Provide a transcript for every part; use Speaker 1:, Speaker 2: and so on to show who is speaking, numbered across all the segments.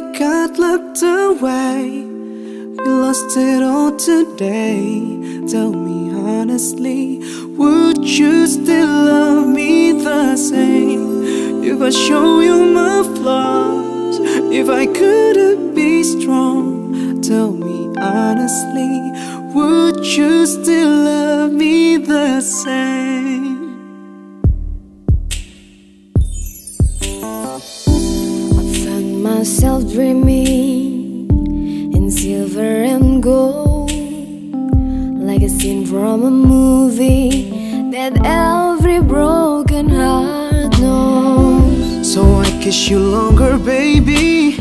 Speaker 1: got locked away. We lost it all today. Tell me honestly, would you still love me the same? If I show you my flaws, if I couldn't be strong, tell me honestly, would you still love me the same?
Speaker 2: Dreaming in silver and gold, like a scene from a movie that every broken heart knows.
Speaker 1: So I kiss you longer, baby.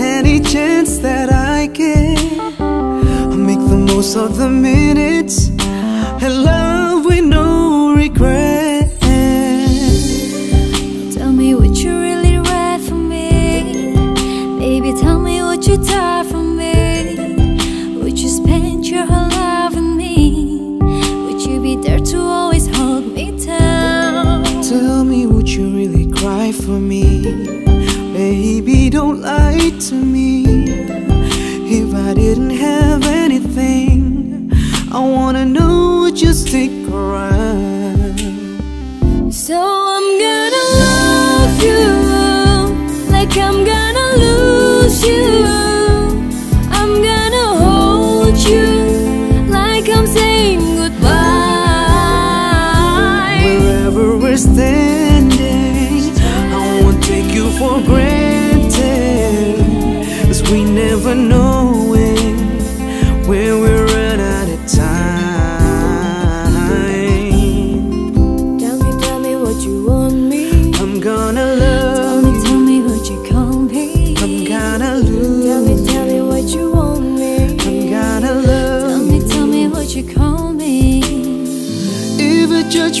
Speaker 1: Any chance that I get, I make the most of the minutes and love with no regret.
Speaker 2: Tell me what you you thought for me. Would you spend your whole life with me? Would you be there to always hold me down?
Speaker 1: Tell me, would you really cry for me? Baby, don't lie to me. If I didn't have anything, I wanna know would you stick around?
Speaker 2: So I'm gonna love you like I'm gonna I'm gonna hold you like I'm saying goodbye.
Speaker 1: Wherever we're standing, I won't take you for granted. Cause we never know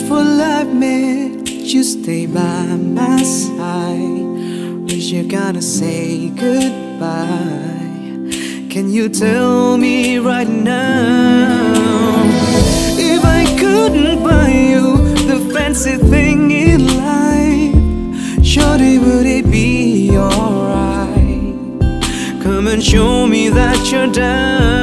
Speaker 1: For life made you stay by my side, wish you're gonna say goodbye. Can you tell me right now? If I couldn't buy you the fancy thing in life, surely would it be alright? Come and show me that you're down.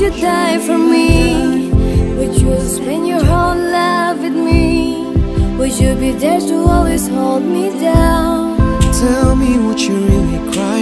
Speaker 2: Would you die for me? Would you spend your whole life with me? Would you be there to always hold me down?
Speaker 1: Tell me what you really cry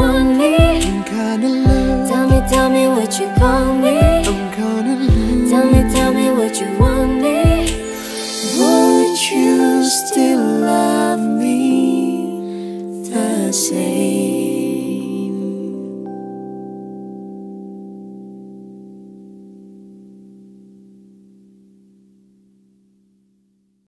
Speaker 2: want me.
Speaker 1: I'm gonna love
Speaker 2: Tell me, tell me what you call me.
Speaker 1: I'm gonna lose
Speaker 2: Tell me, tell me what you want me.